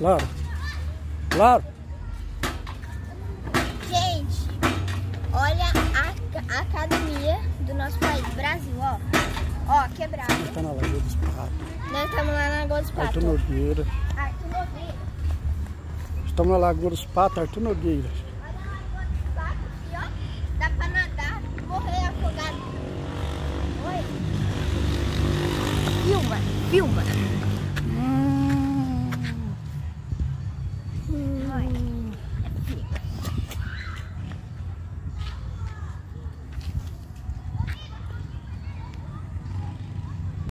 Claro. Claro. Gente, olha a, a academia do nosso país, Brasil, ó. Ó, quebrada. Tá na Lagoa dos Patos. Nós estamos lá na Lagoa dos Patos. Arthur Nogueira. Arthur Nogueira. Estamos na Lagoa dos Patos, Arthur Nogueira. Olha a Hum. mãe.